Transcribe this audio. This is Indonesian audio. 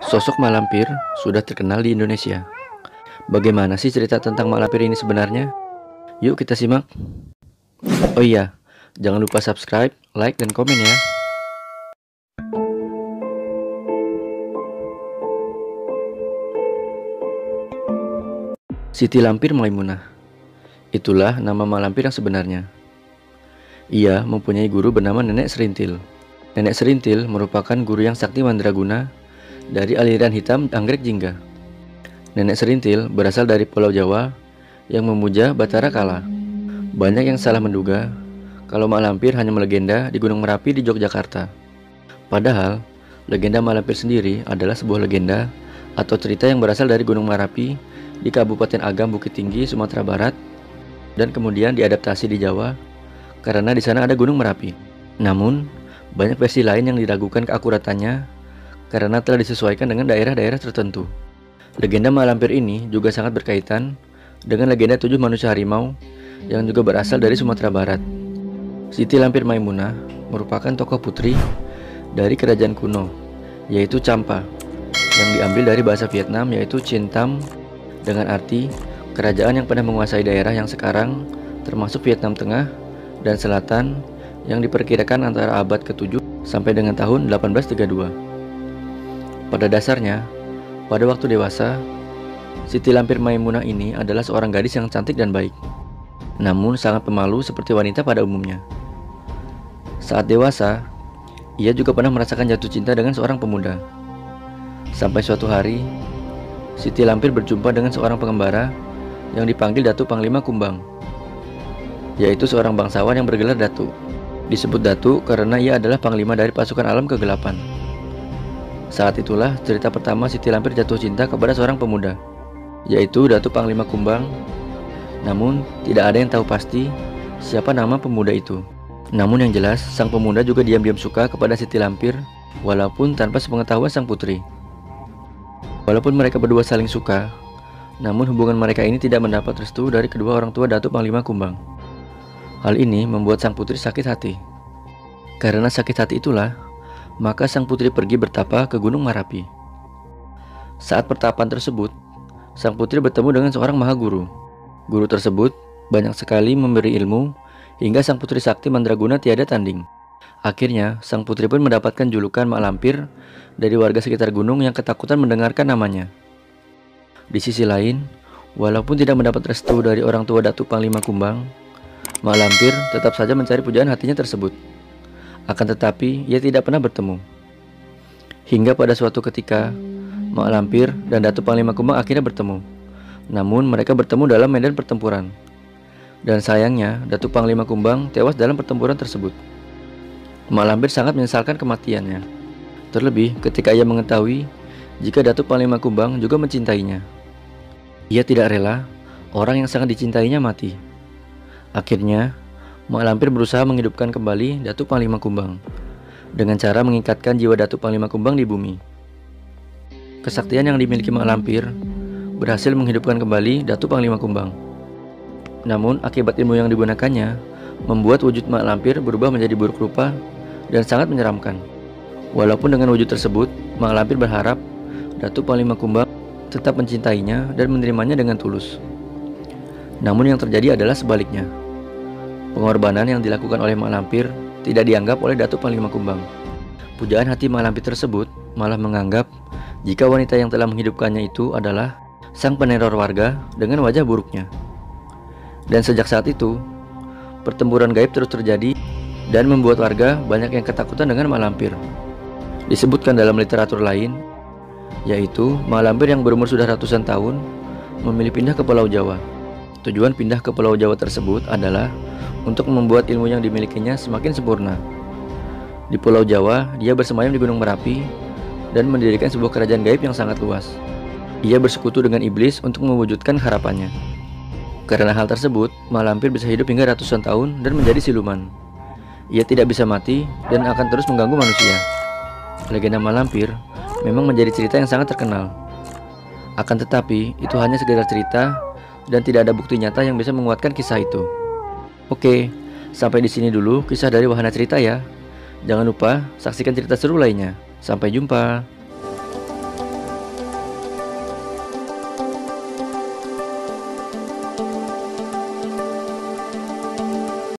Sosok Malampir sudah terkenal di Indonesia. Bagaimana sih cerita tentang Malampir ini sebenarnya? Yuk kita simak. Oh iya, jangan lupa subscribe, like, dan komen ya. Siti Lampir Maimunah Itulah nama Malampir yang sebenarnya. Ia mempunyai guru bernama Nenek Serintil. Nenek Serintil merupakan guru yang sakti mandraguna dari aliran hitam anggrek jingga. Nenek Serintil berasal dari Pulau Jawa yang memuja Batara Kala. Banyak yang salah menduga kalau Mak Lampir hanya melegenda di Gunung Merapi di Yogyakarta. Padahal, legenda Mak Lampir sendiri adalah sebuah legenda atau cerita yang berasal dari Gunung Merapi di Kabupaten Agam Bukit Tinggi, Sumatera Barat dan kemudian diadaptasi di Jawa karena di sana ada Gunung Merapi. Namun, banyak versi lain yang diragukan keakuratannya karena telah disesuaikan dengan daerah-daerah tertentu. Legenda Malampir ini juga sangat berkaitan dengan legenda tujuh manusia harimau yang juga berasal dari Sumatera Barat. Siti Lampir Maimunah merupakan tokoh putri dari kerajaan kuno, yaitu Champa, yang diambil dari bahasa Vietnam yaitu Cintam dengan arti kerajaan yang pernah menguasai daerah yang sekarang termasuk Vietnam Tengah dan Selatan yang diperkirakan antara abad ke-7 sampai dengan tahun 1832. Pada dasarnya, pada waktu dewasa, Siti Lampir Maimunah ini adalah seorang gadis yang cantik dan baik, namun sangat pemalu seperti wanita pada umumnya. Saat dewasa, ia juga pernah merasakan jatuh cinta dengan seorang pemuda. Sampai suatu hari, Siti Lampir berjumpa dengan seorang pengembara yang dipanggil Datu Panglima Kumbang, yaitu seorang bangsawan yang bergelar Datu. Disebut Datu karena ia adalah panglima dari pasukan alam kegelapan. Saat itulah cerita pertama Siti Lampir jatuh cinta kepada seorang pemuda, yaitu Datu Panglima Kumbang. Namun, tidak ada yang tahu pasti siapa nama pemuda itu. Namun yang jelas, sang pemuda juga diam-diam suka kepada Siti Lampir, walaupun tanpa sepengetahuan sang putri. Walaupun mereka berdua saling suka, namun hubungan mereka ini tidak mendapat restu dari kedua orang tua Datu Panglima Kumbang. Hal ini membuat sang putri sakit hati. Karena sakit hati itulah, maka sang putri pergi bertapa ke Gunung Marapi. Saat pertapaan tersebut, sang putri bertemu dengan seorang maha guru. Guru tersebut banyak sekali memberi ilmu hingga sang putri sakti mandraguna tiada tanding. Akhirnya, sang putri pun mendapatkan julukan Mak Lampir dari warga sekitar gunung yang ketakutan mendengarkan namanya. Di sisi lain, walaupun tidak mendapat restu dari orang tua Datuk Panglima Kumbang, Mak Lampir tetap saja mencari pujaan hatinya tersebut. Akan tetapi, ia tidak pernah bertemu. Hingga pada suatu ketika, Mak Lampir dan Datuk Panglima Kumbang akhirnya bertemu. Namun mereka bertemu dalam medan pertempuran. Dan sayangnya, Datuk Panglima Kumbang tewas dalam pertempuran tersebut. Mak Lampir sangat menyesalkan kematiannya. Terlebih ketika ia mengetahui jika Datuk Panglima Kumbang juga mencintainya. Ia tidak rela orang yang sangat dicintainya mati. Akhirnya, Mak Lampir berusaha menghidupkan kembali Datuk Panglima Kumbang dengan cara mengikatkan jiwa Datuk Panglima Kumbang di bumi. Kesaktian yang dimiliki Mak Lampir berhasil menghidupkan kembali Datuk Panglima Kumbang. Namun akibat ilmu yang digunakannya membuat wujud Mak Lampir berubah menjadi buruk rupa dan sangat menyeramkan. Walaupun dengan wujud tersebut, Mak Lampir berharap Datuk Panglima Kumbang tetap mencintainya dan menerimanya dengan tulus. Namun yang terjadi adalah sebaliknya. Pengorbanan yang dilakukan oleh Mak Lampir tidak dianggap oleh Datuk Panglima Kumbang. Pujaan hati Mak Lampir tersebut malah menganggap jika wanita yang telah menghidupkannya itu adalah sang peneror warga dengan wajah buruknya. Dan sejak saat itu, pertempuran gaib terus terjadi dan membuat warga banyak yang ketakutan dengan Mak Lampir. Disebutkan dalam literatur lain, yaitu Mak Lampir yang berumur sudah ratusan tahun memilih pindah ke Pulau Jawa. Tujuan pindah ke Pulau Jawa tersebut adalah untuk membuat ilmu yang dimilikinya semakin sempurna. Di Pulau Jawa, dia bersemayam di Gunung Merapi dan mendirikan sebuah kerajaan gaib yang sangat luas. Ia bersekutu dengan iblis untuk mewujudkan harapannya. Karena hal tersebut, Malampir bisa hidup hingga ratusan tahun dan menjadi siluman. Ia tidak bisa mati dan akan terus mengganggu manusia. Legenda Malampir memang menjadi cerita yang sangat terkenal. Akan tetapi, itu hanya sekedar cerita dan tidak ada bukti nyata yang bisa menguatkan kisah itu. Oke, sampai di sini dulu kisah dari Wahana Cerita ya. Jangan lupa saksikan cerita seru lainnya. Sampai jumpa.